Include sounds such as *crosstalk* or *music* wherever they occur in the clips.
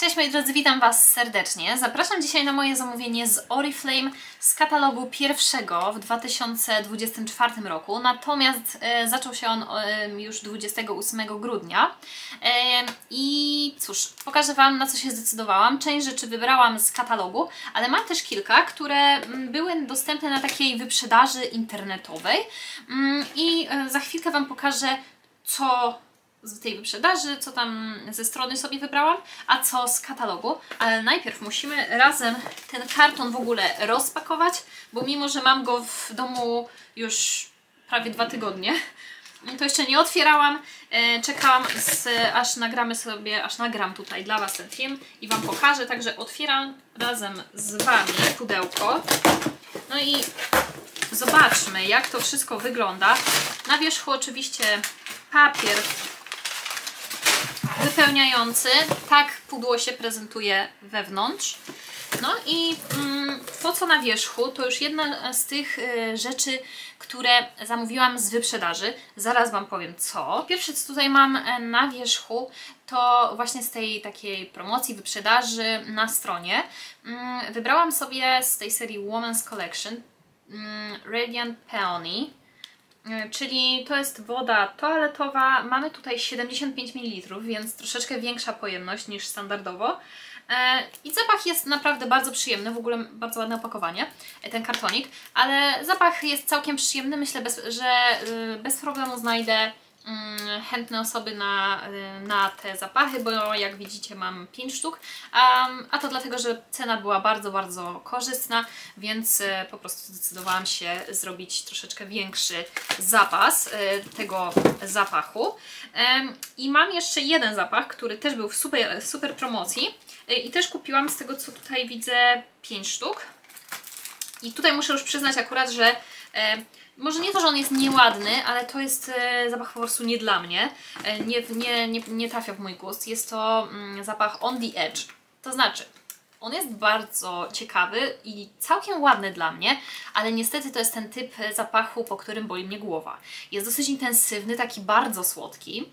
Cześć moi drodzy, witam Was serdecznie. Zapraszam dzisiaj na moje zamówienie z Oriflame z katalogu pierwszego w 2024 roku, natomiast e, zaczął się on e, już 28 grudnia. E, I cóż, pokażę Wam na co się zdecydowałam. Część rzeczy wybrałam z katalogu, ale mam też kilka, które mm, były dostępne na takiej wyprzedaży internetowej Mm, i e, za chwilkę Wam pokażę co z tej wyprzedaży, co tam ze strony sobie wybrałam, a co z katalogu. Ale najpierw musimy razem ten karton w ogóle rozpakować, bo mimo, że mam go w domu już prawie dwa tygodnie, to jeszcze nie otwierałam. E, Czekałam, z, aż nagramy sobie, aż nagram tutaj dla Was ten film i Wam pokażę. Także otwieram razem z Wami pudełko. No i zobaczmy, jak to wszystko wygląda. Na wierzchu oczywiście papier wypełniający. Tak pudło się prezentuje wewnątrz. No i mm, to, co na wierzchu, to już jedna z tych y, rzeczy, które zamówiłam z wyprzedaży. Zaraz Wam powiem co. Pierwsze, co tutaj mam e, na wierzchu, to właśnie z tej takiej promocji, wyprzedaży na stronie. Mm, wybrałam sobie z tej serii Women's Collection mm, Radiant Peony. Y, Czyli to jest woda toaletowa. Mamy tutaj 75 ml, więc troszeczkę większa pojemność niż standardowo. E, I zapach jest naprawdę bardzo przyjemny, w ogóle bardzo ładne opakowanie, e, ten kartonik, ale zapach jest całkiem przyjemny. Myślę, bez, że y, bez problemu znajdę chętne osoby na, y, na te zapachy, bo jak widzicie mam 5 sztuk, a to dlatego, że cena była bardzo, bardzo korzystna, więc y, po prostu zdecydowałam się zrobić troszeczkę większy zapas y, tego zapachu. I mam jeszcze jeden zapach, który też był w super, super promocji i też kupiłam z tego, co tutaj widzę, 5 sztuk. I tutaj muszę już przyznać akurat, że może nie to, że on jest nieładny, ale to jest e, zapach po prostu nie dla mnie. E, nie, nie, nie, nie trafia w mój gust. Jest to mm, zapach on the edge. To znaczy, on jest bardzo ciekawy i całkiem ładny dla mnie, ale niestety to jest ten typ zapachu, po którym boli mnie głowa. Jest dosyć intensywny, taki bardzo słodki.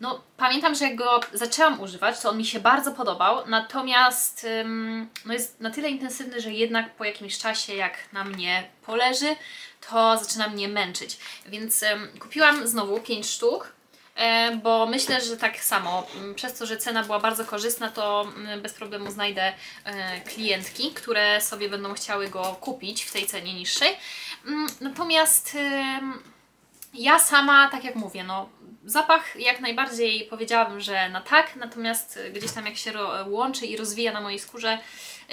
No, pamiętam, że jak go zaczęłam używać, to on mi się bardzo podobał, natomiast ym, no jest na tyle intensywny, że jednak po jakimś czasie, jak na mnie poleży, to zaczyna mnie męczyć. Więc ym, kupiłam znowu 5 sztuk, e, bo myślę, że tak samo, przez to, że cena była bardzo korzystna, to bez problemu znajdę e, klientki, które sobie będą chciały go kupić w tej cenie niższej. Natomiast ja sama, tak jak mówię, no zapach jak najbardziej powiedziałabym, że na tak, natomiast gdzieś tam jak się łączy i rozwija na mojej skórze,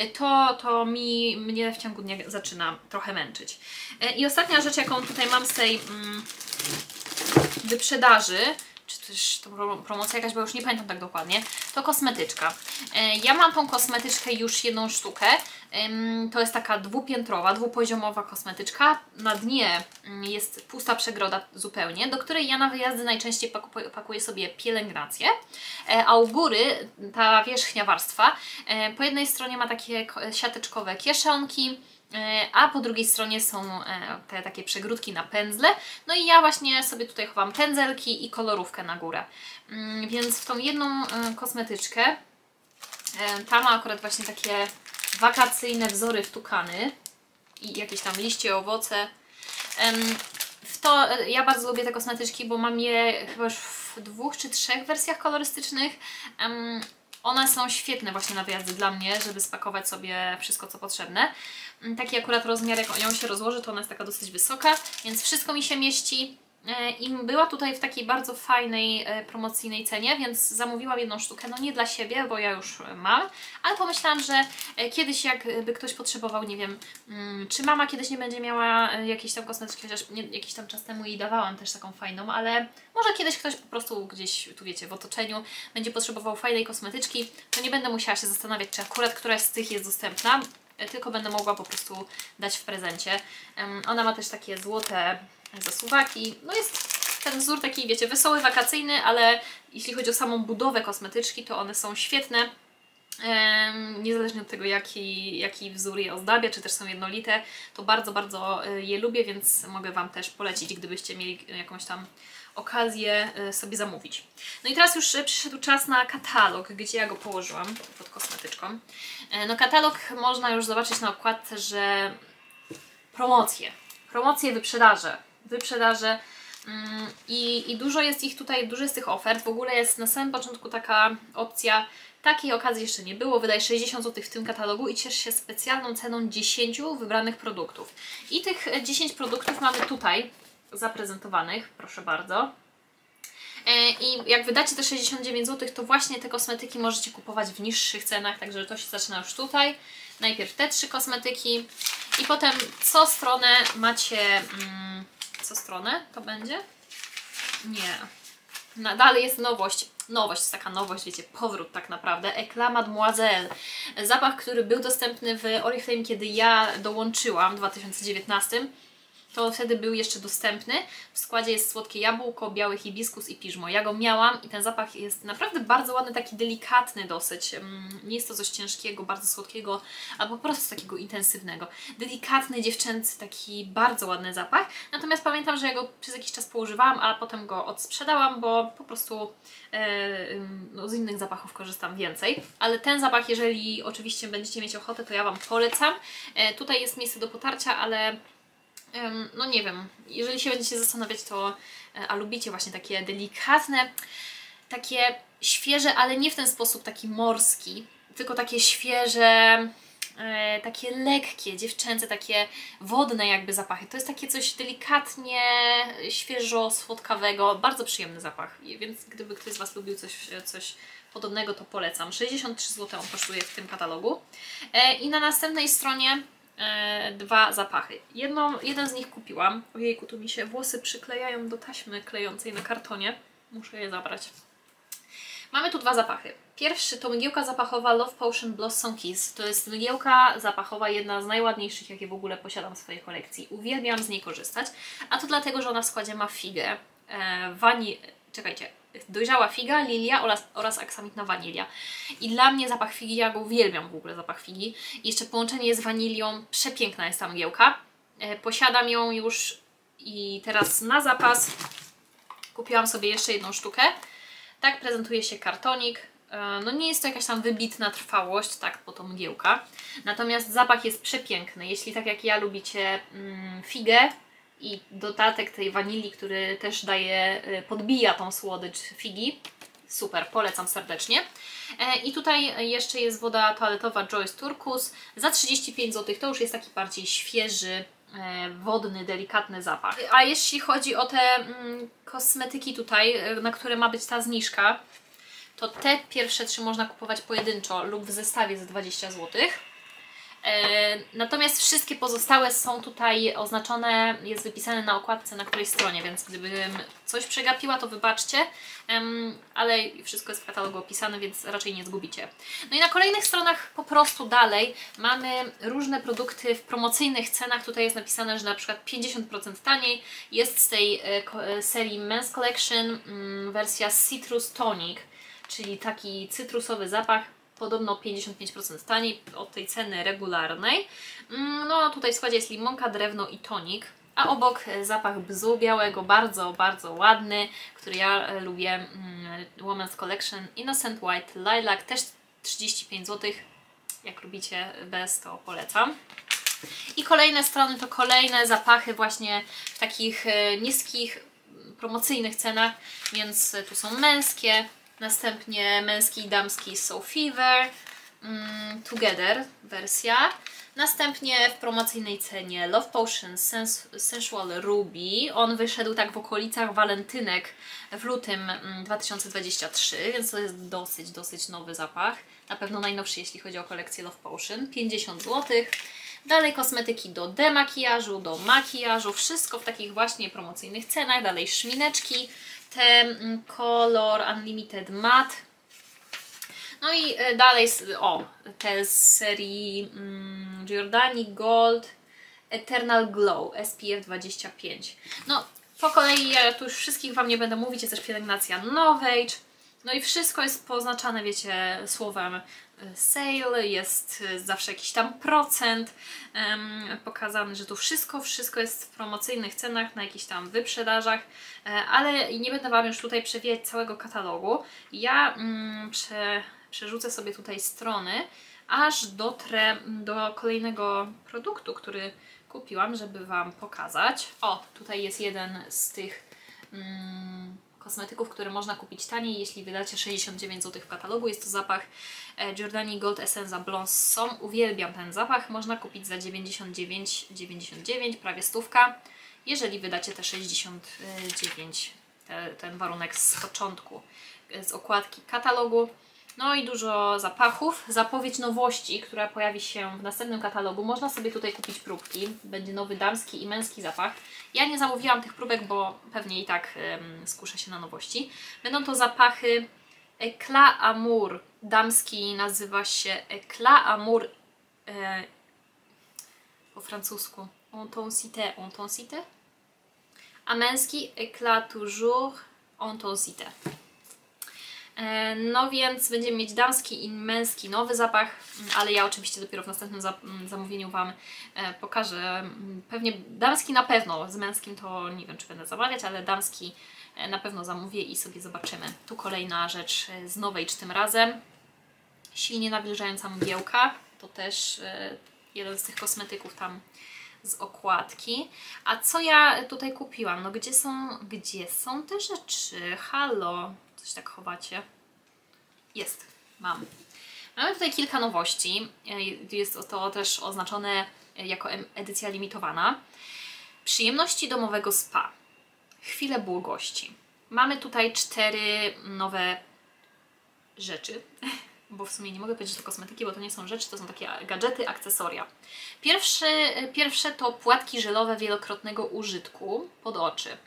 y, to, to mi, mnie w ciągu dnia zaczyna trochę męczyć. Y, I ostatnia rzecz, jaką tutaj mam z tej mm, wyprzedaży, czy też to pro- promocja jakaś, bo już nie pamiętam tak dokładnie, to kosmetyczka. E, Ja mam tą kosmetyczkę już jedną sztukę. To jest taka dwupiętrowa, dwupoziomowa kosmetyczka. Na dnie mm, jest pusta przegroda zupełnie, do której ja na wyjazdy najczęściej paku- pakuję sobie pielęgnację, E, a u góry ta wierzchnia warstwa e, po jednej stronie ma takie ko- siateczkowe kieszonki, E, a po drugiej stronie są te takie przegródki na pędzle. No i ja właśnie sobie tutaj chowam pędzelki i kolorówkę na górę. Mm, Więc w tą jedną kosmetyczkę ta ma akurat właśnie takie wakacyjne wzory wtukany i jakieś tam liście, owoce. W to e, ja bardzo lubię te kosmetyczki, bo mam je chyba już w dwóch czy trzech wersjach kolorystycznych. One są świetne właśnie na wyjazdy dla mnie, żeby spakować sobie wszystko co potrzebne. Taki akurat rozmiar, jak ją się rozłoży, to ona jest taka dosyć wysoka, więc wszystko mi się mieści. E, I była tutaj w takiej bardzo fajnej e, promocyjnej cenie, więc zamówiłam jedną sztukę, no nie dla siebie, bo ja już e, mam, ale pomyślałam, że kiedyś jakby ktoś potrzebował, nie wiem, mm, czy mama kiedyś nie będzie miała jakiejś tam kosmetyki, chociaż nie, jakiś tam czas temu jej dawałam też taką fajną, ale może kiedyś ktoś po prostu gdzieś, tu wiecie, w otoczeniu będzie potrzebował fajnej kosmetyczki, to nie będę musiała się zastanawiać, czy akurat któraś z tych jest dostępna, tylko będę mogła po prostu dać w prezencie. Ona ma też takie złote zasuwaki. No jest ten wzór taki, wiecie, wesoły, wakacyjny, ale jeśli chodzi o samą budowę kosmetyczki, to one są świetne. Em, niezależnie od tego, jaki, jaki wzór je ozdabia, czy też są jednolite, to bardzo, bardzo y, je lubię, więc mogę Wam też polecić, gdybyście mieli jakąś tam okazję e, sobie zamówić. No i teraz już e, przyszedł czas na katalog, gdzie ja go położyłam pod kosmetyczką. E, no katalog można już zobaczyć na okładce, że promocje, promocje, wyprzedaże, wyprzedaże mm, i, i dużo jest ich tutaj, dużo jest tych ofert. W ogóle jest na samym początku taka opcja Takiej okazji jeszcze nie było. Wydaj 60 zł w tym katalogu i ciesz się specjalną ceną 10 wybranych produktów. I tych 10 produktów mamy tutaj zaprezentowanych, proszę bardzo. E, I jak wydacie te 69 zł, to właśnie te kosmetyki możecie kupować w niższych cenach, także to się zaczyna już tutaj. Najpierw te trzy kosmetyki i potem co stronę macie... Mm, co stronę to będzie? Nie. Na, dalej jest nowość nowość, jest taka nowość, wiecie, powrót tak naprawdę, Eclat Mademoiselle. Zapach, który był dostępny w Oriflame, kiedy ja dołączyłam w 2019 to wtedy był jeszcze dostępny. W składzie jest słodkie jabłko, biały hibiskus i piżmo. Ja go miałam i ten zapach jest naprawdę bardzo ładny, taki delikatny dosyć. Mm, nie jest to coś ciężkiego, bardzo słodkiego, albo po prostu takiego intensywnego. Delikatny, dziewczęcy, taki bardzo ładny zapach. Natomiast pamiętam, że ja go przez jakiś czas poużywałam, a potem go odsprzedałam, bo po prostu e, no, z innych zapachów korzystam więcej. Ale ten zapach, jeżeli oczywiście będziecie mieć ochotę, to ja Wam polecam. E, tutaj jest miejsce do potarcia, ale no nie wiem, jeżeli się będziecie zastanawiać, to e, a lubicie właśnie takie delikatne, takie świeże, ale nie w ten sposób taki morski, tylko takie świeże, e, takie lekkie, dziewczęce, takie wodne jakby zapachy. To jest takie coś delikatnie świeżo, słodkawego, bardzo przyjemny zapach, więc gdyby ktoś z Was lubił coś, coś podobnego, to polecam. 63 zł on kosztuje w tym katalogu. E, I na następnej stronie e, dwa zapachy. Jedną, jeden z nich kupiłam. Ojejku, tu mi się włosy przyklejają do taśmy klejącej na kartonie. Muszę je zabrać. Mamy tu dwa zapachy. Pierwszy to mgiełka zapachowa Love Potion Blossom Kiss. To jest mgiełka zapachowa, jedna z najładniejszych, jakie w ogóle posiadam w swojej kolekcji. Uwielbiam z niej korzystać, a to dlatego, że ona w składzie ma figę, e, wani... czekajcie, dojrzała figa, lilia oraz, oraz aksamitna wanilia. I dla mnie zapach figi, ja go uwielbiam w ogóle zapach figi. I jeszcze połączenie z wanilią, przepiękna jest ta mgiełka. E, posiadam ją już i teraz na zapas kupiłam sobie jeszcze jedną sztukę. Tak prezentuje się kartonik. E, no nie jest to jakaś tam wybitna trwałość, tak, po to mgiełka. Natomiast zapach jest przepiękny. Jeśli tak jak ja lubicie mm, figę, i dodatek tej wanilii, który też daje, y, podbija tą słodycz figi. Super, polecam serdecznie. E, I tutaj jeszcze jest woda toaletowa Joyce Turkus za 35 zł. To już jest taki bardziej świeży, e, wodny, delikatny zapach. A jeśli chodzi o te mm, kosmetyki tutaj, e, na które ma być ta zniżka, to te pierwsze trzy można kupować pojedynczo lub w zestawie za 20 złotych. E, natomiast wszystkie pozostałe są tutaj oznaczone, jest wypisane na okładce na której stronie, więc gdybym coś przegapiła, to wybaczcie, ale wszystko jest w katalogu opisane, więc raczej nie zgubicie. No i na kolejnych stronach po prostu dalej mamy różne produkty w promocyjnych cenach. Tutaj jest napisane, że na przykład 50% taniej. Jest z tej e, e, serii Men's Collection mm, wersja Citrus Tonic, czyli taki cytrusowy zapach podobno 55% taniej od tej ceny regularnej. Mm, no tutaj w składzie jest limonka, drewno i tonik. A obok zapach bzu białego, bardzo, bardzo ładny, który ja e, lubię, mm, Women's Collection Innocent White Lilac, też 35 zł. Jak lubicie bez, to polecam. I kolejne strony to kolejne zapachy właśnie w takich e, niskich, promocyjnych cenach, więc tu są męskie, Następnie męski i damski Soul Fever, mm, Together wersja. Następnie w promocyjnej cenie Love Potion Sens Sensual Ruby. On wyszedł tak w okolicach walentynek w lutym 2023, mm, więc to jest dosyć, dosyć nowy zapach. Na pewno najnowszy, jeśli chodzi o kolekcję Love Potion. 50 zł. Dalej kosmetyki do demakijażu, do makijażu, wszystko w takich właśnie promocyjnych cenach. Dalej szmineczki, te mm, Color Unlimited Matte. No i e, dalej, o, te z serii mm, Giordani Gold Eternal Glow SPF 25. No, po kolei ja tu już wszystkich Wam nie będę mówić, jest też pielęgnacja Novage. No i wszystko jest poznaczane, wiecie, słowem e, sale, jest e, zawsze jakiś tam procent pokazany, że tu wszystko, wszystko jest w promocyjnych cenach, na jakichś tam wyprzedażach, e, ale nie będę Wam już tutaj przewijać całego katalogu. Ja mm, prze, przerzucę sobie tutaj strony, aż dotrę do kolejnego produktu, który kupiłam, żeby Wam pokazać. O, tutaj jest jeden z tych mm, kosmetyków, które można kupić taniej, jeśli wydacie 69 zł w katalogu. Jest to zapach e, Giordani Gold Essence Blonde. Uwielbiam ten zapach. Można kupić za 99,99, prawie stówka, jeżeli wydacie te 69, te, ten warunek z początku, e, z okładki katalogu. No i dużo zapachów. Zapowiedź nowości, która pojawi się w następnym katalogu. Można sobie tutaj kupić próbki. Będzie nowy damski i męski zapach. Ja nie zamówiłam tych próbek, bo pewnie i tak skuszę się na nowości. Będą to zapachy Eclat Amour. Damski nazywa się Eclat Amour e, po francusku. Intensité, intensité. A męski Eclat Toujours, intensité. E, no więc będziemy mieć damski i męski nowy zapach, mm, ale ja oczywiście dopiero w następnym mm, zamówieniu Wam e, pokażę. Mm, pewnie damski na pewno, z męskim to nie wiem czy będę zamawiać, ale damski e, na pewno zamówię i sobie zobaczymy. Tu kolejna rzecz z nowej tym razem. Silnie nawilżająca mgiełka, to też jeden z tych kosmetyków tam z okładki. A co ja tutaj kupiłam? No gdzie są, gdzie są te rzeczy? Halo, coś tak chowacie. Jest, mam. Mamy tutaj kilka nowości. Jest to też oznaczone jako edycja limitowana. Przyjemności domowego spa. Chwilę błogości. Mamy tutaj cztery nowe rzeczy, *laughs* bo w sumie nie mogę powiedzieć, to kosmetyki, bo to nie są rzeczy, to są takie gadżety, akcesoria. Pierwszy, pierwsze to płatki żelowe wielokrotnego użytku pod oczy.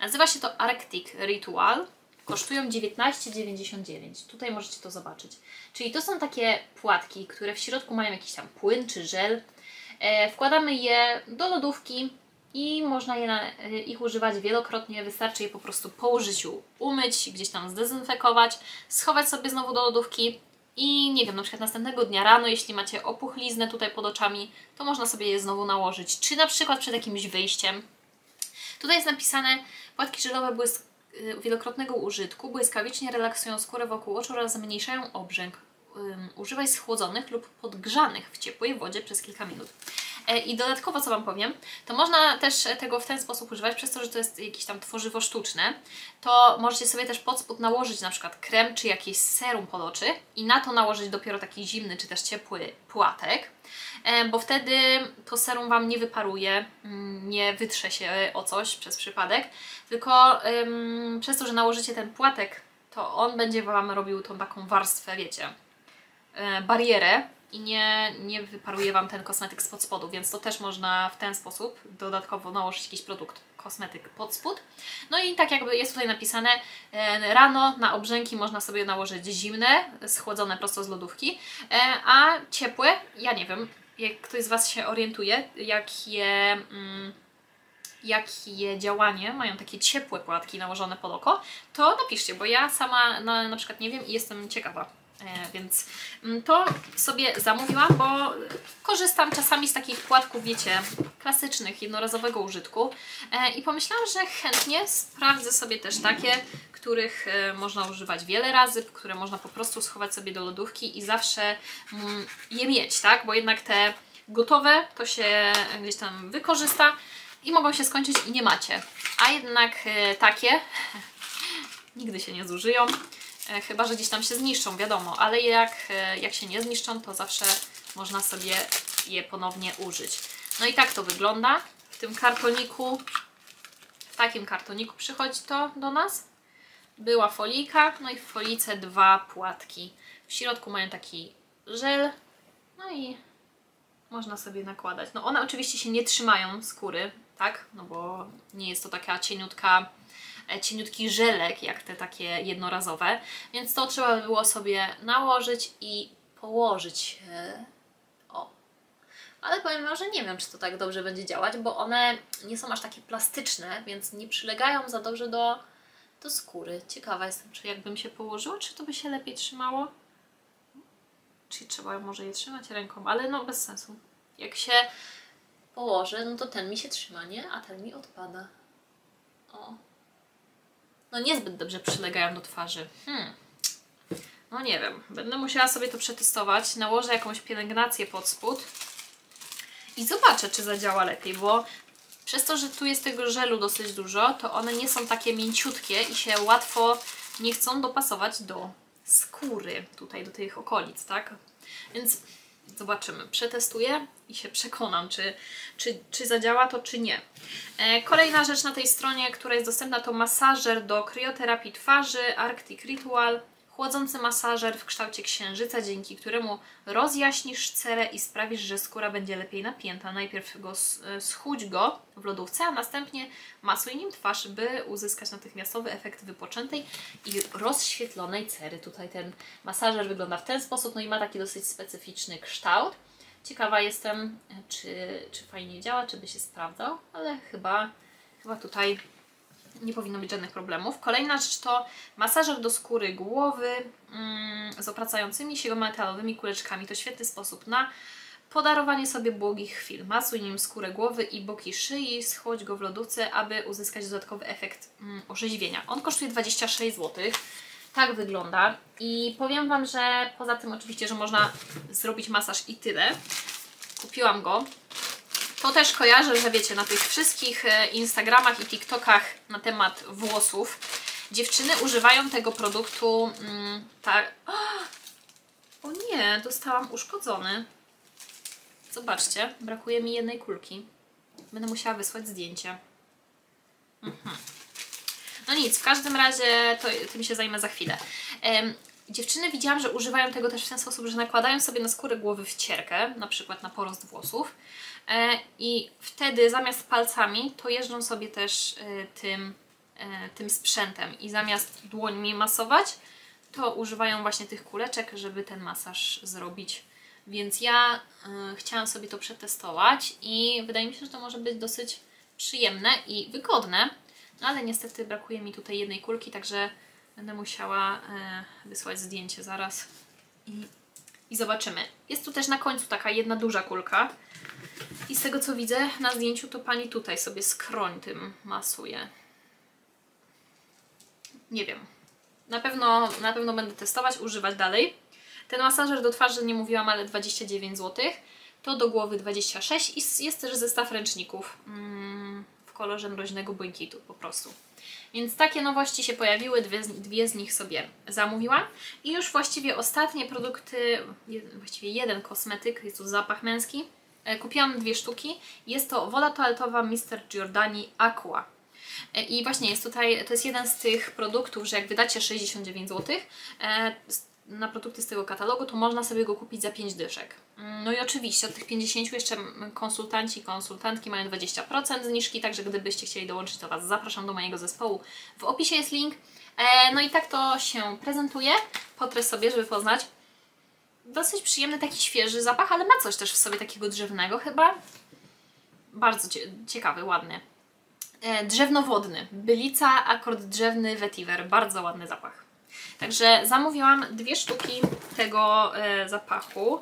Nazywa się to Arctic Ritual kosztują 19,99. Tutaj możecie to zobaczyć. Czyli to są takie płatki, które w środku mają jakiś tam płyn czy żel. E, wkładamy je do lodówki i można je na, e, ich używać wielokrotnie. Wystarczy je po prostu po użyciu umyć, gdzieś tam zdezynfekować, schować sobie znowu do lodówki i nie wiem, na przykład następnego dnia rano, jeśli macie opuchliznę tutaj pod oczami, to można sobie je znowu nałożyć, czy na przykład przed jakimś wyjściem. Tutaj jest napisane, płatki żelowe błysk wielokrotnego użytku błyskawicznie relaksują skórę wokół oczu oraz zmniejszają obrzęk. Używaj schłodzonych lub podgrzanych w ciepłej wodzie przez kilka minut. E, I dodatkowo, co Wam powiem, to można też tego w ten sposób używać, przez to, że to jest jakieś tam tworzywo sztuczne, to możecie sobie też pod spód nałożyć na przykład krem czy jakieś serum pod oczy i na to nałożyć dopiero taki zimny czy też ciepły płatek, e, bo wtedy to serum Wam nie wyparuje, mm, nie wytrze się o coś przez przypadek, tylko ym, przez to, że nałożycie ten płatek, to on będzie Wam robił tą taką warstwę, wiecie, barierę i nie, nie wyparuje Wam ten kosmetyk spod spodu, więc to też można w ten sposób dodatkowo nałożyć jakiś produkt, kosmetyk pod spód. No i tak jakby jest tutaj napisane, e, rano na obrzęki można sobie nałożyć zimne, schłodzone prosto z lodówki, e, a ciepłe, ja nie wiem, jak ktoś z Was się orientuje, jak je... Mm, jakie działanie mają takie ciepłe płatki nałożone pod oko, to napiszcie, bo ja sama na, na przykład nie wiem i jestem ciekawa. E, więc mm, to sobie zamówiłam, bo korzystam czasami z takich płatków, wiecie, klasycznych, jednorazowego użytku e, i pomyślałam, że chętnie sprawdzę sobie też takie, których e, można używać wiele razy, które można po prostu schować sobie do lodówki i zawsze mm, je mieć, tak? Bo jednak te gotowe to się gdzieś tam wykorzysta, i mogą się skończyć i nie macie. A jednak takie *laughs* nigdy się nie zużyją, chyba że gdzieś tam się zniszczą, wiadomo, ale jak, e, jak się nie zniszczą, to zawsze można sobie je ponownie użyć. No i tak to wygląda. W tym kartoniku, w takim kartoniku przychodzi to do nas. Była folika, no i w folice dwa płatki. W środku mają taki żel, no i można sobie nakładać. No one oczywiście się nie trzymają skóry, tak? No bo nie jest to taka cieniutka, e, cieniutki żelek, jak te takie jednorazowe, więc to trzeba było sobie nałożyć i położyć. E, o. Ale powiem Wam, że nie wiem, czy to tak dobrze będzie działać, bo one nie są aż takie plastyczne, więc nie przylegają za dobrze do do skóry. Ciekawa jestem, czy jakbym się położyła, czy to by się lepiej trzymało? Czy trzeba może je trzymać ręką, ale no bez sensu. Jak się położę, no to ten mi się trzyma, nie? A ten mi odpada. O. No niezbyt dobrze przylegają do twarzy. Hmm. No nie wiem. Będę musiała sobie to przetestować. Nałożę jakąś pielęgnację pod spód i zobaczę, czy zadziała lepiej, bo przez to, że tu jest tego żelu dosyć dużo, to one nie są takie mięciutkie i się łatwo nie chcą dopasować do skóry, tutaj do tych okolic, tak? Więc zobaczymy, przetestuję i się przekonam, czy, czy, czy zadziała to, czy nie. E, kolejna rzecz na tej stronie, która jest dostępna, to masażer do krioterapii twarzy Arctic Ritual chłodzący masażer w kształcie księżyca, dzięki któremu rozjaśnisz cerę i sprawisz, że skóra będzie lepiej napięta. Najpierw go schudź go w lodówce, a następnie masuj nim twarz, by uzyskać natychmiastowy efekt wypoczętej i rozświetlonej cery. Tutaj ten masażer wygląda w ten sposób, no i ma taki dosyć specyficzny kształt. Ciekawa jestem, czy, czy fajnie działa, czy by się sprawdzał, ale chyba, chyba tutaj nie powinno być żadnych problemów. Kolejna rzecz to masażer do skóry głowy mm, z opracającymi się metalowymi kuleczkami. To świetny sposób na podarowanie sobie błogich chwil. Masuj nim skórę głowy i boki szyi, schłodź go w lodówce, aby uzyskać dodatkowy efekt mm, orzeźwienia. On kosztuje 26 zł. Tak wygląda i powiem Wam, że poza tym oczywiście, że można zrobić masaż i tyle. Kupiłam go to też kojarzę, że wiecie, na tych wszystkich e, Instagramach i TikTokach na temat włosów dziewczyny używają tego produktu mm, tak... *gasps* O nie, dostałam uszkodzony. Zobaczcie, brakuje mi jednej kulki. Będę musiała wysłać zdjęcie. Mhm. No nic, w każdym razie to, tym się zajmę za chwilę. Dziewczyny widziałam, że używają tego też w ten sposób, że nakładają sobie na skórę głowy wcierkę, na przykład na porost włosów E, i wtedy zamiast palcami to jeżdżą sobie też e, tym, e, tym sprzętem i zamiast dłońmi masować to używają właśnie tych kuleczek, żeby ten masaż zrobić. Więc ja chciałam sobie to przetestować i wydaje mi się, że to może być dosyć przyjemne i wygodne, no ale niestety brakuje mi tutaj jednej kulki, także będę musiała wysłać zdjęcie zaraz i, i zobaczymy. Jest tu też na końcu taka jedna duża kulka, i z tego co widzę na zdjęciu, to pani tutaj sobie skroń tym masuje. Nie wiem. Na pewno, na pewno będę testować, używać dalej. Ten masażer do twarzy, nie mówiłam, ale 29 zł. To do głowy 26 i jest też zestaw ręczników mm, kolorze mroźnego błękitu po prostu. Więc takie nowości się pojawiły, dwie, dwie z nich sobie zamówiłam. I już właściwie ostatnie produkty, właściwie jeden kosmetyk, jest tu zapach męski, E, kupiłam dwie sztuki. Jest to woda toaletowa Mr. Giordani Aqua. E, I właśnie jest tutaj, to jest jeden z tych produktów, że jak wydacie 69 zł na produkty z tego katalogu, to można sobie go kupić za 5 dyszek. Mm, no i oczywiście od tych 50 jeszcze konsultanci i konsultantki mają 20% zniżki, także gdybyście chcieli dołączyć, to Was zapraszam do mojego zespołu. W opisie jest link. No i tak to się prezentuje. Potrę sobie, żeby poznać dosyć przyjemny, taki świeży zapach, ale ma coś też w sobie takiego drzewnego chyba. Bardzo ciekawy, ładny. E, drzewno-wodny. Bylica, akord drzewny, vetiver. Bardzo ładny zapach. Także zamówiłam dwie sztuki tego e, zapachu.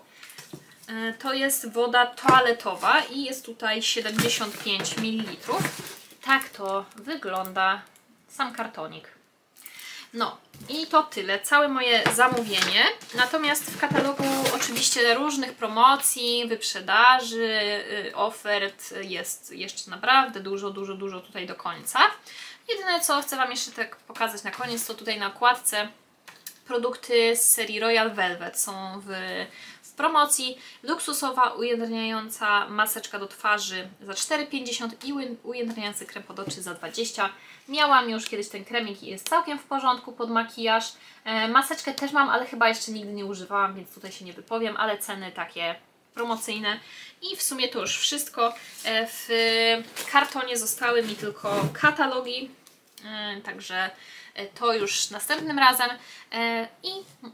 E, to jest woda toaletowa i jest tutaj 75 ml. Tak to wygląda sam kartonik. No i to tyle, całe moje zamówienie. Natomiast w katalogu oczywiście różnych promocji, wyprzedaży, y, ofert jest jeszcze naprawdę dużo, dużo, dużo tutaj do końca. Jedyne co chcę Wam jeszcze tak pokazać na koniec, to tutaj na okładce produkty z serii Royal Velvet są w promocji. Luksusowa ujędrniająca maseczka do twarzy za 4,50 i ujędrniający krem pod oczy za 20. Miałam już kiedyś ten kremik i jest całkiem w porządku pod makijaż. E, maseczkę też mam, ale chyba jeszcze nigdy nie używałam, więc tutaj się nie wypowiem, ale ceny takie promocyjne. I w sumie to już wszystko. E, w kartonie zostały mi tylko katalogi E, Także e, to już następnym razem i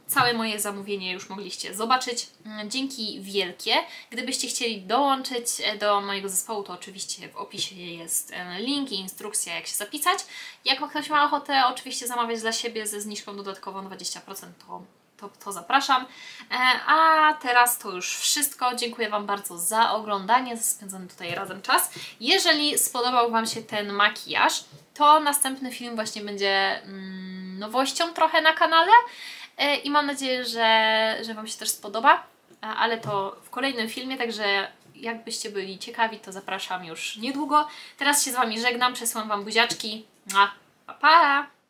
całe moje zamówienie już mogliście zobaczyć. E, Dzięki wielkie. Gdybyście chcieli dołączyć do mojego zespołu, to oczywiście w opisie jest link i instrukcja jak się zapisać. Jak ktoś ma ochotę oczywiście zamawiać dla siebie ze zniżką dodatkową 20%, to to, to zapraszam. E, A teraz to już wszystko. Dziękuję Wam bardzo za oglądanie, za spędzony tutaj razem czas. Jeżeli spodobał Wam się ten makijaż, to następny film właśnie będzie mm, nowością trochę na kanale E, i mam nadzieję, że, że Wam się też spodoba, E, ale to w kolejnym filmie, także jakbyście byli ciekawi, to zapraszam już niedługo. Teraz się z Wami żegnam, przesyłam Wam buziaczki. Pa, pa!